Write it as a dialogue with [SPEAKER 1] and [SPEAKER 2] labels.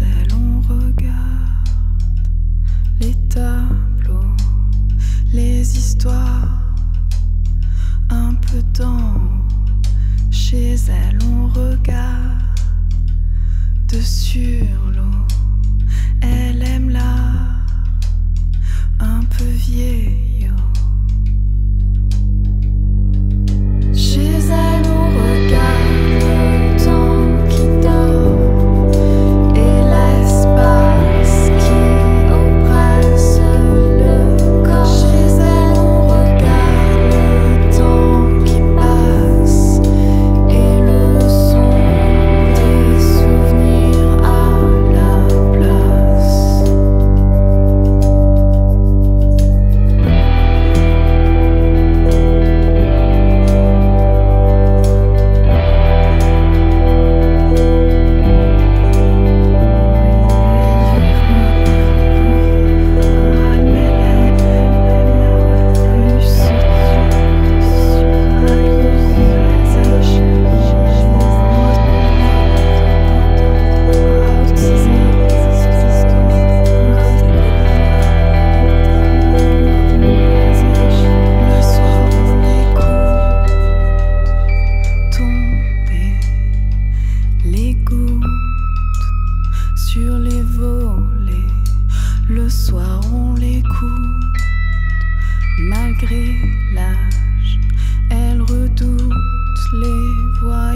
[SPEAKER 1] Marcel, on regarde les tableaux, les histoires, un peu dans chez elle, on regarde de sur l'eau, elle aime l'art, un peu vieille. soir on l'écoute, malgré l'âge, elle redoute les voix.